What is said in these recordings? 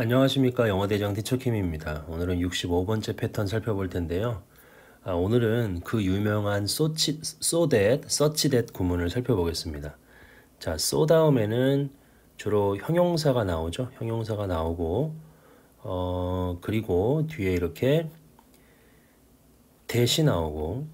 안녕하십니까 영어대장 티처킴입니다. 오늘은 65번째 패턴 살펴볼 텐데요. 아, 오늘은 그 유명한 so, so that, 구문을 살펴보겠습니다. 자, so 다음에는 주로 형용사가 나오죠. 형용사가 나오고 어, 그리고 뒤에 이렇게 대시 나오고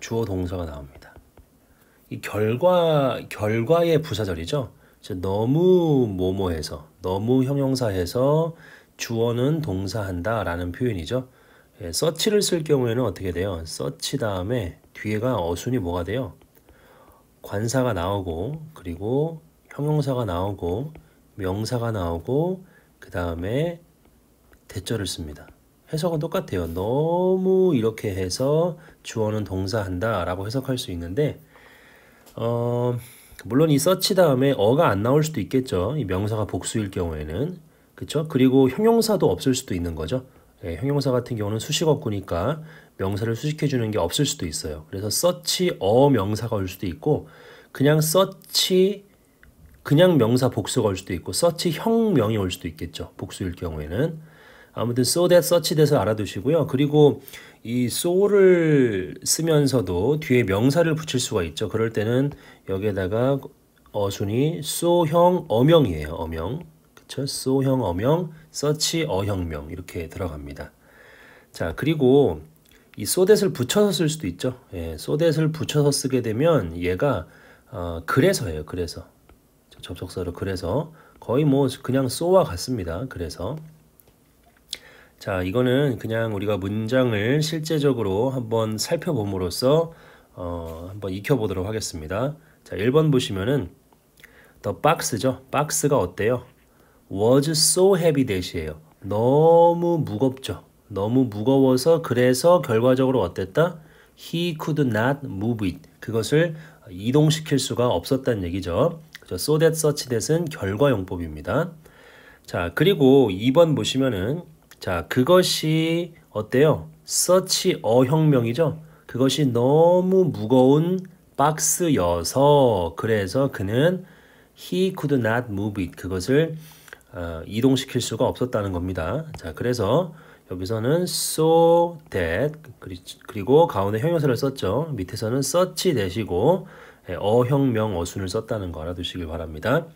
주어 동사가 나옵니다. 이 결과 결과의 부사절이죠. 너무 뭐뭐해서 너무 형용사해서 주어는 동사한다 라는 표현이죠. 예, 서치를 쓸 경우에는 어떻게 돼요? 서치 다음에 뒤에가 어순이 뭐가 돼요? 관사가 나오고 그리고 형용사가 나오고 명사가 나오고 그 다음에 대절을 씁니다. 해석은 똑같아요. 너무 이렇게 해서 주어는 동사한다 라고 해석할 수 있는데 어, 물론 이 such 다음에 a가 안 나올 수도 있겠죠. 이 명사가 복수일 경우에는. 그쵸? 그리고 형용사도 없을 수도 있는 거죠. 예, 형용사 같은 경우는 수식어구니까 명사를 수식해 주는 게 없을 수도 있어요. 그래서 such a 명사가 올 수도 있고 그냥 such 그냥 명사 복수가 올 수도 있고 such 형명이 올 수도 있겠죠. 복수일 경우에는. 아무튼 so that that을 알아두시고요. 그리고 이 so를 쓰면서도 뒤에 명사를 붙일 수가 있죠. 그럴 때는 여기에다가 어순이 so형 어명이에요. 어명. 그쵸? so형 어명, such 어형명 이렇게 들어갑니다. 자, 그리고 이 that을 붙여서 쓸 수도 있죠. 예, that을 붙여서 쓰게 되면 얘가 어, 그래서예요. 그래서 접속사로 그래서 거의 뭐 그냥 so와 같습니다. 그래서 자, 이거는 그냥 우리가 문장을 실제적으로 한번 살펴봄으로써 어, 한번 익혀보도록 하겠습니다. 자, 1번 보시면은 the box죠. 박스가 어때요? was so heavy that이에요. 너무 무겁죠. 너무 무거워서 그래서 결과적으로 어땠다? He could not move it. 그것을 이동시킬 수가 없었다는 얘기죠. so that such that은 결과용법입니다. 자, 그리고 2번 보시면은 자, 그것이 어때요? 서치 어혁명이죠? 그것이 너무 무거운 박스여서 그래서 그는 he could not move it 그것을 어, 이동시킬 수가 없었다는 겁니다. 자, 그래서 여기서는 so that 그리고 가운데 형용사를 썼죠. 밑에서는 such that이고 예, 어혁명 어순을 썼다는 거 알아두시길 바랍니다.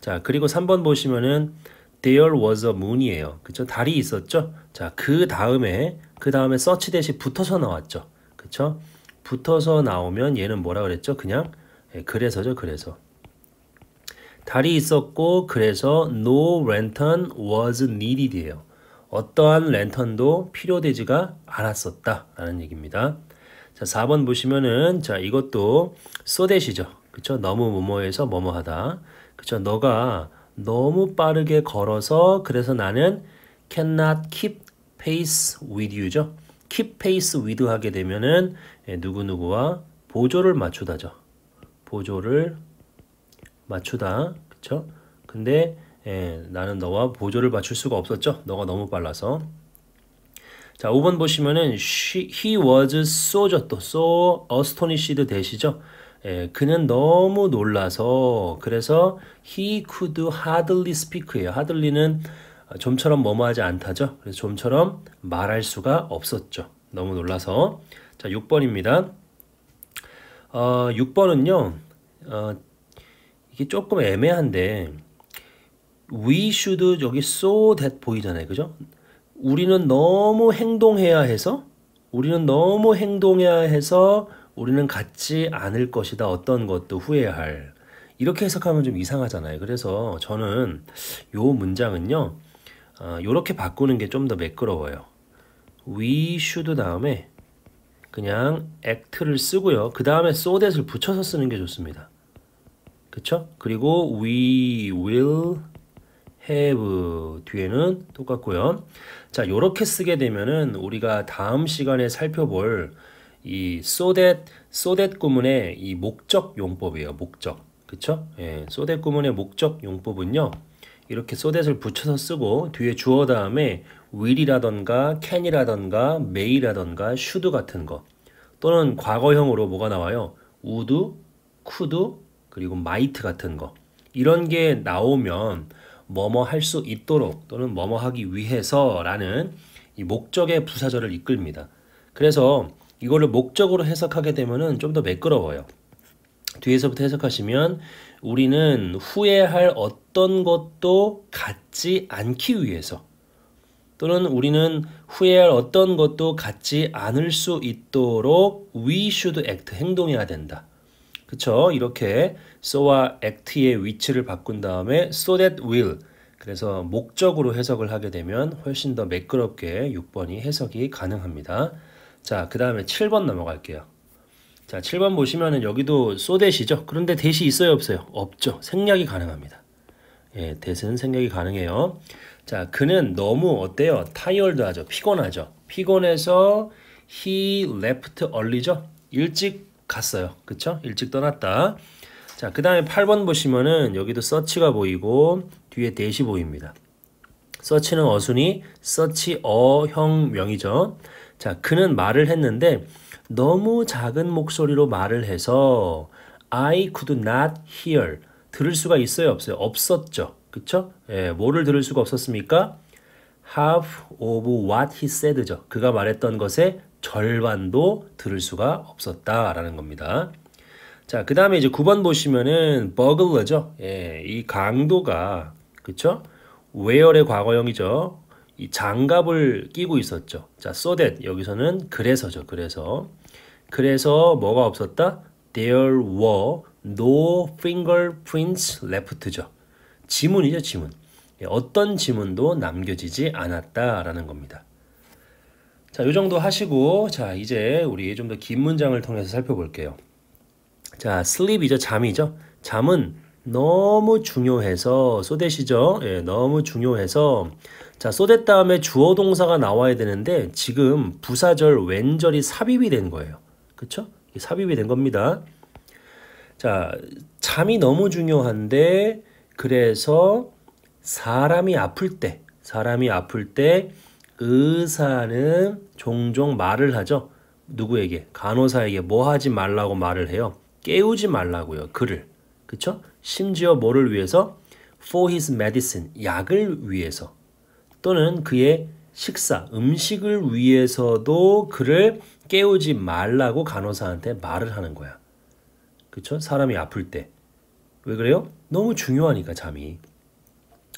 자, 그리고 3번 보시면은 There was a moon이에요. 그쵸? 달이 있었죠? 자, 그 다음에, 그 다음에 search 대시 붙어서 나왔죠. 그쵸? 붙어서 나오면 얘는 뭐라 그랬죠? 그냥, 예, 그래서죠, 그래서. 달이 있었고, 그래서 no lantern was needed이에요. 어떠한 랜턴도 필요되지가 않았었다. 라는 얘기입니다. 자, 4번 보시면은, 자, 이것도 so that이죠. 그쵸? 너무 뭐뭐해서 뭐뭐하다. 그쵸? 너가 너무 빠르게 걸어서 그래서 나는 cannot keep pace with you죠. keep pace with 하게 되면은 예, 누구누구와 보조를 맞추다죠. 보조를 맞추다. 그쵸? 근데 예, 나는 너와 보조를 맞출 수가 없었죠. 너가 너무 빨라서. 자, 5번 보시면은 she, he was so죠. 또 so astonished 되시죠. 예, 그는 너무 놀라서 그래서 he could hardly speak예요. hardly는 좀처럼 뭐뭐하지 않다죠. 그래서 좀처럼 말할 수가 없었죠. 너무 놀라서 자 6번입니다. 어, 6번은요. 어, 이게 조금 애매한데 we should 여기 so that 보이잖아요. 그죠? 우리는 너무 행동해야 해서 우리는 너무 행동해야 해서 우리는 갖지 않을 것이다. 어떤 것도 후회할. 이렇게 해석하면 좀 이상하잖아요. 그래서 저는 요 문장은요. 어, 요렇게 바꾸는 게 좀 더 매끄러워요. We should 다음에 그냥 act를 쓰고요. 그 다음에 so that을 붙여서 쓰는 게 좋습니다. 그쵸? 그리고 we will have 뒤에는 똑같고요. 자, 요렇게 쓰게 되면은 우리가 다음 시간에 살펴볼 이 so that, so that 구문의 이 목적 용법이에요. 목적. 그쵸? 예, so that 구문의 목적 용법은요. 이렇게 so that을 붙여서 쓰고 뒤에 주어 다음에 will이라던가 can이라던가 may라던가 should 같은 거 또는 과거형으로 뭐가 나와요? would, could, 그리고 might 같은 거 이런 게 나오면 뭐뭐 할 수 있도록 또는 뭐뭐 하기 위해서 라는 이 목적의 부사절을 이끌입니다. 그래서 이거를 목적으로 해석하게 되면은 좀 더 매끄러워요. 뒤에서부터 해석하시면 우리는 후회할 어떤 것도 갖지 않기 위해서 또는 우리는 후회할 어떤 것도 갖지 않을 수 있도록 we should act 행동해야 된다. 그쵸? 이렇게 so와 act의 위치를 바꾼 다음에 so that will 그래서 목적으로 해석을 하게 되면 훨씬 더 매끄럽게 6번이 해석이 가능합니다. 자, 그 다음에 7번 넘어갈게요. 자, 7번 보시면은 여기도 that이죠. 그런데 that이 있어요, 없어요? 없죠. 생략이 가능합니다. 예, that은 생략이 가능해요. 자, 그는 너무 어때요? 타이얼드하죠. 피곤하죠. 피곤해서 he left early죠. 일찍 갔어요. 그쵸? 일찍 떠났다. 자, 그 다음에 8번 보시면은 여기도 서치가 보이고 뒤에 대시 보입니다. 서치는 어순이 서치 어형명이죠. 자, 그는 말을 했는데 너무 작은 목소리로 말을 해서 I could not hear 들을 수가 있어요, 없어요? 없었죠. 그쵸? 예, 뭐를 들을 수가 없었습니까? half of what he said죠. 그가 말했던 것의 절반도 들을 수가 없었다라는 겁니다. 자, 그 다음에 이제 9번 보시면은 burglar죠. 예, 이 강도가 그쵸? where의 과거형이죠. 이 장갑을 끼고 있었죠. 자, so that 여기서는 그래서죠. 그래서 그래서 뭐가 없었다? There were no fingerprints left죠. 지문이죠, 지문. 예, 어떤 지문도 남겨지지 않았다라는 겁니다. 자, 요 정도 하시고 자, 이제 우리 좀 더 긴 문장을 통해서 살펴볼게요. 자, sleep이죠, 잠이죠. 잠은 너무 중요해서 쏘대시죠. 예, 너무 중요해서 자, 쏘대 다음에 주어 동사가 나와야 되는데 지금 부사절 왼절이 삽입이 된 거예요. 그렇죠? 삽입이 된 겁니다. 자, 잠이 너무 중요한데 그래서 사람이 아플 때, 사람이 아플 때 의사는 종종 말을 하죠. 누구에게? 간호사에게 뭐 하지 말라고 말을 해요. 깨우지 말라고요. 그를. 그쵸? 심지어 뭐를 위해서? For his medicine. 약을 위해서. 또는 그의 식사, 음식을 위해서도 그를 깨우지 말라고 간호사한테 말을 하는 거야. 그쵸? 사람이 아플 때. 왜 그래요? 너무 중요하니까 잠이.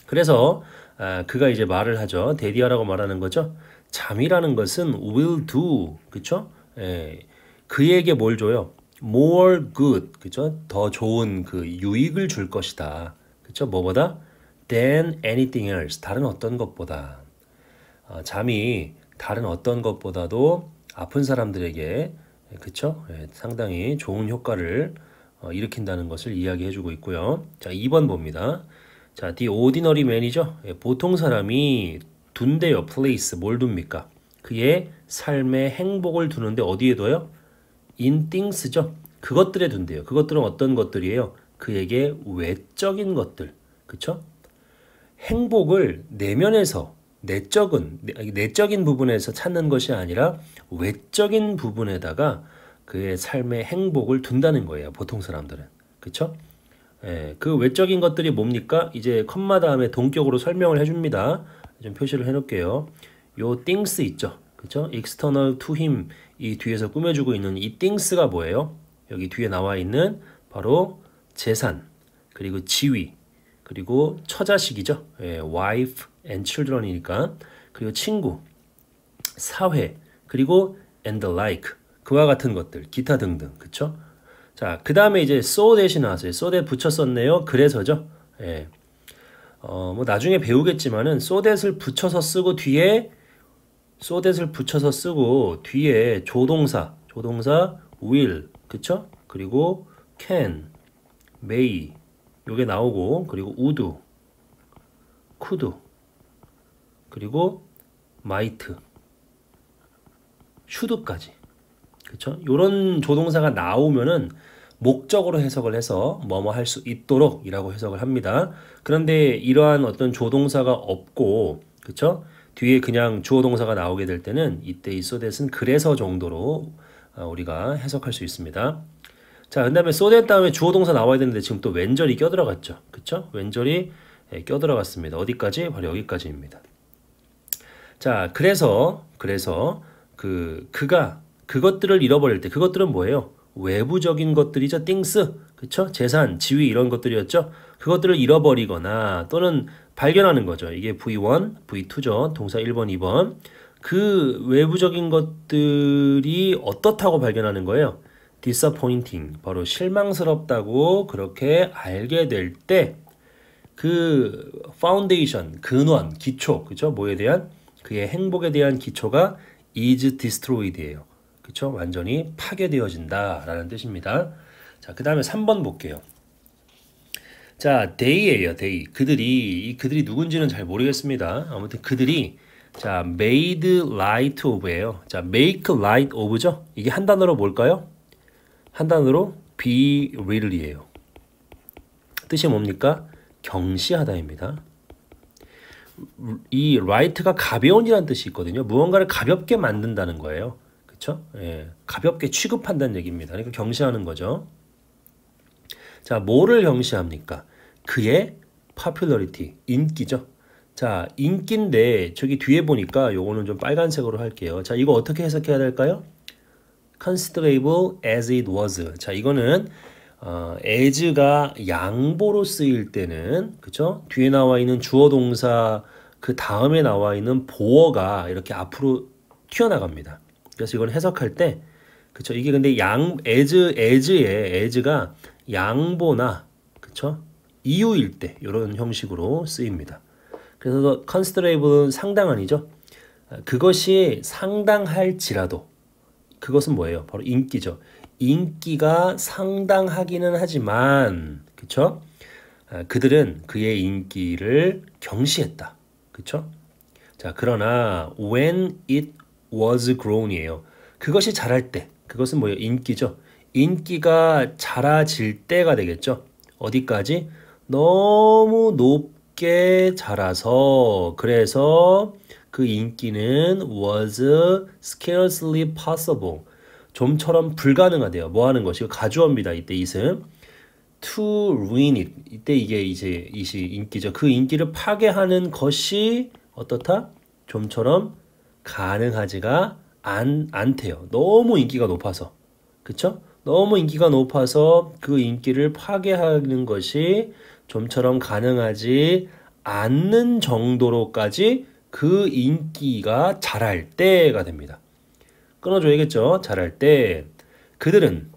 그래서 아, 그가 이제 말을 하죠. 데디아라고 말하는 거죠. 잠이라는 것은 will do. 그쵸? 예, 그에게 뭘 줘요? more good. 그쵸? 더 좋은 그 유익을 줄 것이다. 그쵸? 뭐보다? Than anything else. 다른 어떤 것보다. 어, 잠이 다른 어떤 것보다도 아픈 사람들에게 그쵸? 예, 상당히 좋은 효과를 어, 일으킨다는 것을 이야기해주고 있고요. 자, 2번 봅니다. 자, the ordinary man이죠. 예, 보통 사람이 둔대요. place 뭘 둡니까? 그의 삶의 행복을 두는데 어디에 둬요? in things죠. 그것들에 둔대요. 그것들은 어떤 것들이에요? 그에게 외적인 것들. 그쵸? 행복을 내면에서 내적은 내적인 부분에서 찾는 것이 아니라 외적인 부분에다가 그의 삶의 행복을 둔다는 거예요. 보통 사람들은. 그쵸? 예, 그 외적인 것들이 뭡니까? 이제 컴마 다음에 동격으로 설명을 해줍니다. 좀 표시를 해놓을게요. 요 things 있죠? 그쵸? external to him 이 뒤에서 꾸며주고 있는 이 things가 뭐예요? 여기 뒤에 나와 있는 바로 재산, 그리고 지위, 그리고 처자식이죠. 예, wife and children이니까. 그리고 친구, 사회, 그리고 and the like. 그와 같은 것들, 기타 등등, 그쵸? 자, 그 다음에 이제 so 대신 나왔어요. so that 붙였었네요. 그래서죠. 예. 어, 뭐 나중에 배우겠지만은 so that을 붙여서 쓰고 뒤에 so that을 붙여서 쓰고 뒤에 조동사, 조동사 will, 그쵸? 그리고 can, may, 요게 나오고 그리고 would, could, 그리고 might, should까지. 그렇죠? 이런 조동사가 나오면은 목적으로 해석을 해서 뭐뭐 할 수 있도록 이라고 해석을 합니다. 그런데 이러한 어떤 조동사가 없고 그렇죠? 뒤에 그냥 주어 동사가 나오게 될 때는 이때 이 that은 그래서 정도로 어, 우리가 해석할 수 있습니다. 자, 그 다음에 so that 다음에 주어 동사 나와야 되는데 지금 또 왼절이 껴들어갔죠. 그렇죠? 왼절이 예, 껴들어갔습니다. 어디까지? 바로 여기까지입니다. 자, 그래서 그래서 그 그가 그것들을 잃어버릴 때 그것들은 뭐예요? 외부적인 것들이죠. things. 그쵸 재산, 지위 이런 것들이었죠. 그것들을 잃어버리거나 또는 발견하는 거죠. 이게 V1, V2죠. 동사 1번, 2번. 그 외부적인 것들이 어떻다고 발견하는 거예요? Disappointing. 바로 실망스럽다고 그렇게 알게 될 때 그 foundation, 근원, 기초, 그죠? 뭐에 대한 그의 행복에 대한 기초가 is destroyed예요. 그쵸? 완전히 파괴되어진다 라는 뜻입니다. 자, 그 다음에 3번 볼게요. 자, they예요, they. 그들이, 이 그들이 누군지는 잘 모르겠습니다. 아무튼 그들이, 자, made light of예요. 자, make light of죠? 이게 한 단어로 뭘까요? 한 단어로 be really예요. 뜻이 뭡니까? 경시하다입니다. 이 right가 가벼운이라는 뜻이 있거든요. 무언가를 가볍게 만든다는 거예요. 그렇죠? 예, 가볍게 취급한다는 얘기입니다. 그러니까 경시하는 거죠. 자, 뭐를 경시합니까? 그의 popularity, 인기죠. 자, 인기인데 저기 뒤에 보니까 요거는 좀 빨간색으로 할게요. 자, 이거 어떻게 해석해야 될까요? Considerable as it was. 자, 이거는 어, as가 양보로 쓰일 때는 그죠? 뒤에 나와 있는 주어 동사 그 다음에 나와 있는 보어가 이렇게 앞으로 튀어나갑니다. 그래서 이걸 해석할 때 그쵸 이게 근데 양 as as의 as가 양보나 그쵸 이유일 때 이런 형식으로 쓰입니다. 그래서 considerable은 상당한이죠. 그것이 상당할지라도 그것은 뭐예요? 바로 인기죠. 인기가 상당하기는 하지만 그쵸? 그들은 그의 인기를 경시했다. 그쵸? 자, 그러나 when it was grown이에요. 그것이 자랄 때. 그것은 뭐예요? 인기죠. 인기가 자라질 때가 되겠죠. 어디까지? 너무 높게 자라서 그래서 그 인기는 was scarcely possible. 좀처럼 불가능하대요. 뭐 하는 것이 가주어입니다. 이때 이승. to ruin it. 이때 이게 이제 이시 인기죠. 그 인기를 파괴하는 것이 어떻다? 좀처럼 가능하지가 않, 않대요. 너무 인기가 높아서. 그쵸? 너무 인기가 높아서 그 인기를 파괴하는 것이 좀처럼 가능하지 않는 정도로까지 그 인기가 자랄 때가 됩니다. 끊어줘야겠죠? 자랄 때. 그들은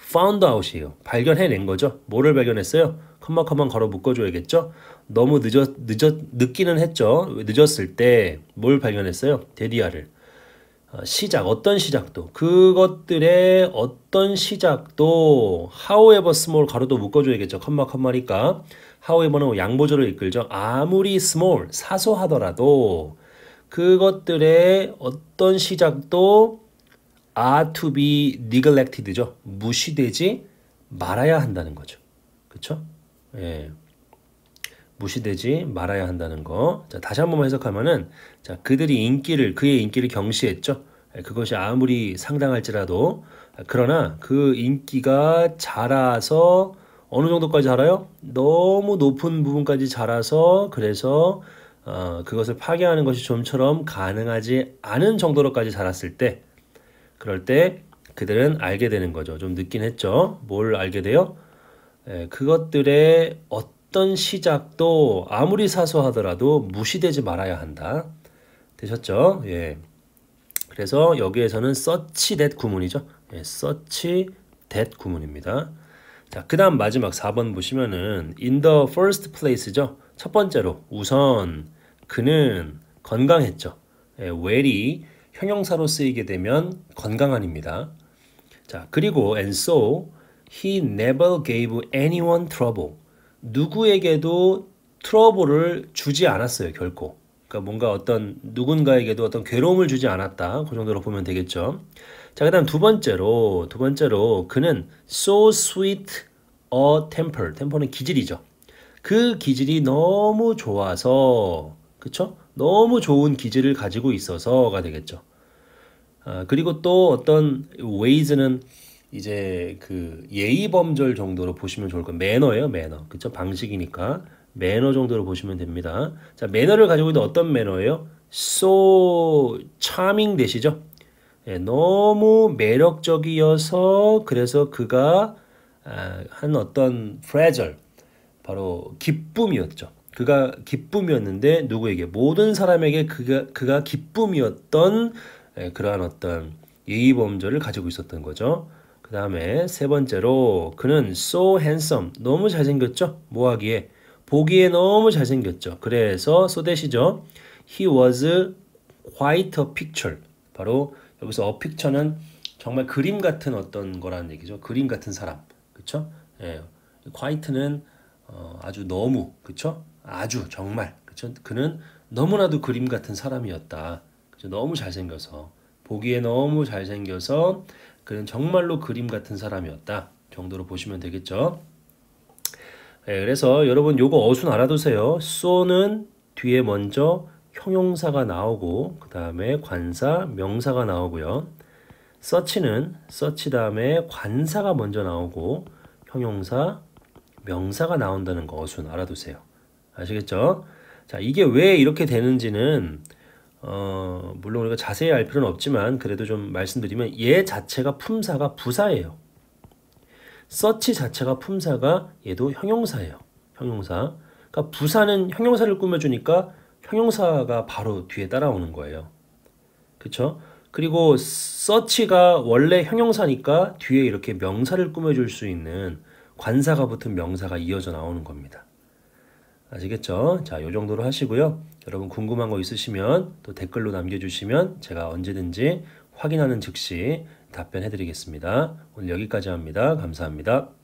found out이에요. 발견해낸 거죠. 뭐를 발견했어요? 컴마컴마 걸어 묶어줘야겠죠? 너무 늦었, 늦었, 늦기는 했죠. 늦었을 때 뭘 발견했어요? 데디아를. 어, 시작, 어떤 시작도. 그것들의 어떤 시작도 however small 가로도 묶어줘야겠죠. 컴마 컴마니까. However는 양보절을 이끌죠. 아무리 small, 사소하더라도 그것들의 어떤 시작도 are to be neglected죠. 무시되지 말아야 한다는 거죠. 그쵸? 예. 무시되지 말아야 한다는 거. 자, 다시 한번 해석하면은 자, 그들이 인기를 그의 인기를 경시했죠. 예, 그것이 아무리 상당할지라도 그러나 그 인기가 자라서 어느 정도까지 자라요? 너무 높은 부분까지 자라서 그래서 어, 그것을 파괴하는 것이 좀처럼 가능하지 않은 정도로까지 자랐을 때 그럴 때 그들은 알게 되는 거죠. 좀 늦긴 했죠. 뭘 알게 돼요? 예, 그것들의 어떤 시작도 아무리 사소하더라도 무시되지 말아야 한다. 되셨죠? 예. 그래서 여기에서는 such that 구문이죠. 예, such that 구문입니다. 자, 그 다음 마지막 4번 보시면은 in the first place죠. 첫 번째로 우선 그는 건강했죠. 예, well이 형용사로 쓰이게 되면 건강한입니다. 자, 그리고 and so he never gave anyone trouble. 누구에게도 트러블을 주지 않았어요, 결코. 그러니까 뭔가 어떤 누군가에게도 어떤 괴로움을 주지 않았다. 그 정도로 보면 되겠죠. 자, 그 다음 두 번째로 두 번째로 그는 so sweet a temper. temper는 기질이죠. 그 기질이 너무 좋아서 그쵸? 너무 좋은 기질을 가지고 있어서가 되겠죠. 아, 그리고 또 어떤 ways는 이제 그 예의 범절 정도로 보시면 좋을 거예요. 매너예요, 매너. 그쵸? 방식이니까. 매너 정도로 보시면 됩니다. 자, 매너를 가지고 있는 어떤 매너예요? so charming 되시죠? 예, 너무 매력적이어서 그래서 그가 아, 한 어떤 프레절 바로 기쁨이었죠. 그가 기쁨이었는데 누구에게 모든 사람에게 그가 그가 기쁨이었던 예, 그러한 어떤 예의 범절을 가지고 있었던 거죠. 그 다음에 세 번째로 그는 so handsome 너무 잘생겼죠. 뭐하기에 보기에 너무 잘생겼죠. 그래서 소대시죠. He was quite a picture. 바로 여기서 picture는 정말 그림 같은 어떤 거라는 얘기죠. 그림 같은 사람. 그쵸? 예. quite는 어, 아주 너무, 그쵸? 아주 정말, 그쵸? 그는 너무나도 그림 같은 사람이었다. 그쵸? 너무 잘생겨서 보기에 너무 잘생겨서 그는 정말로 그림 같은 사람이었다 정도로 보시면 되겠죠. 네, 그래서 여러분 요거 어순 알아두세요. so는 뒤에 먼저 형용사가 나오고 그 다음에 관사, 명사가 나오고요. 서치는 서치 다음에 관사가 먼저 나오고 형용사, 명사가 나온다는 거 어순 알아두세요. 아시겠죠? 자, 이게 왜 이렇게 되는지는 어, 물론 우리가 자세히 알 필요는 없지만 그래도 좀 말씀드리면 얘 자체가 품사가 부사예요. 서치 자체가 품사가 얘도 형용사예요. 형용사. 그러니까 부사는 형용사를 꾸며주니까 형용사가 바로 뒤에 따라오는 거예요. 그쵸? 그리고 서치가 원래 형용사니까 뒤에 이렇게 명사를 꾸며줄 수 있는 관사가 붙은 명사가 이어져 나오는 겁니다. 아시겠죠? 자, 요 정도로 하시고요. 여러분 궁금한 거 있으시면 또 댓글로 남겨주시면 제가 언제든지 확인하는 즉시 답변해 드리겠습니다. 오늘 여기까지 합니다. 감사합니다.